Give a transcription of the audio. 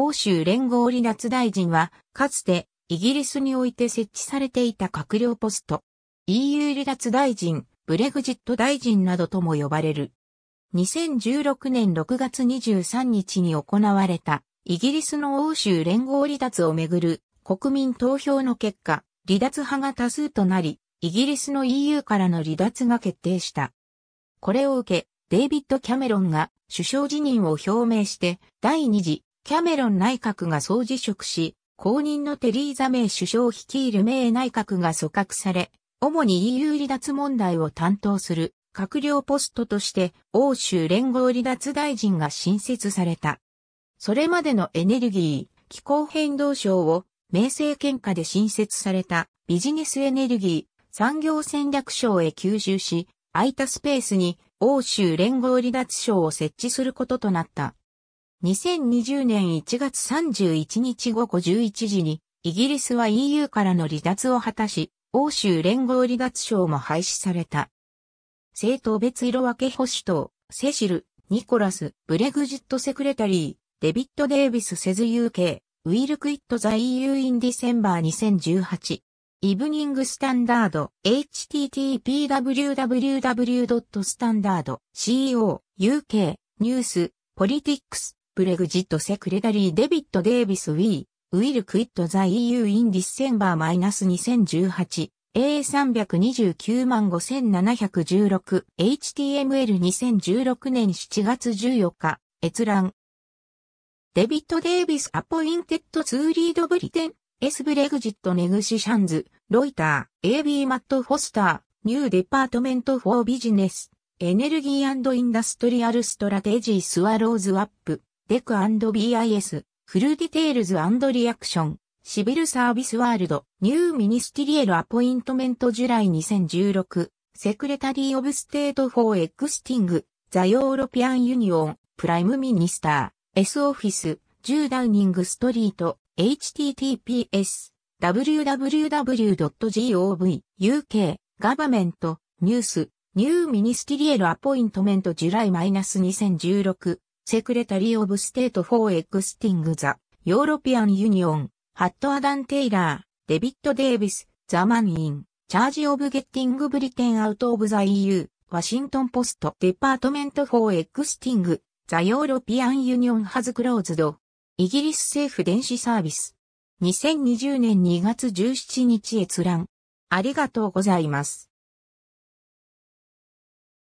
欧州連合離脱大臣は、かつてイギリスにおいて設置されていた閣僚ポスト。EU 離脱大臣、ブレグジット大臣などとも呼ばれる。2016年6月23日に行われたイギリスの欧州連合離脱をめぐる国民投票の結果、離脱派が多数となり、イギリスの EU からの離脱が決定した。これを受け、デイビッド・キャメロンが首相辞任を表明して第二次キャメロン内閣が総辞職し、後任のテリーザ・メイ首相率いるメイ内閣が組閣され、主に EU 離脱問題を担当する閣僚ポストとして欧州連合離脱大臣が新設された。それまでのエネルギー、気候変動省を名政権下で新設されたビジネスエネルギー、産業戦略省へ吸収し、空いたスペースに欧州連合離脱省を設置することとなった。2020年1月31日午後11時に、イギリスは EU からの離脱を果たし、欧州連合離脱省も廃止された。政党別色分け保守党、セシル、ニコラス、 Brexit Secretary、David Davis says UK、will quit the EU in December 2018。Evening Standard、http www.standard.co, UK、news、politics、Brexit Secretary David Davis we、will quit the EU in December -2018、A3295716、HTML2016 年7月14日、閲覧。 David Davis appointed to lead Britain's Brexit negotiations、ロイター、AB Matt Foster、New Department for Business、Energy Industrial Strategy swallows up、DECC & BIS、full details reaction、Civil Service World、New ministerial appointment July 2016、Secretary of State for Exiting、the European Union、Prime Minister's Office、10 Downing Street、https www.gov UK Government News New ministerial appointment July minus 2016 Secretary of State for Exiting the European Union ハット Adam Taylor David Davis the man in charge of getting Britain out of the EU Washington Post Department for Exiting the European Union has closed イギリス政府電子サービス。2020年2月17日閲覧。ありがとうございます。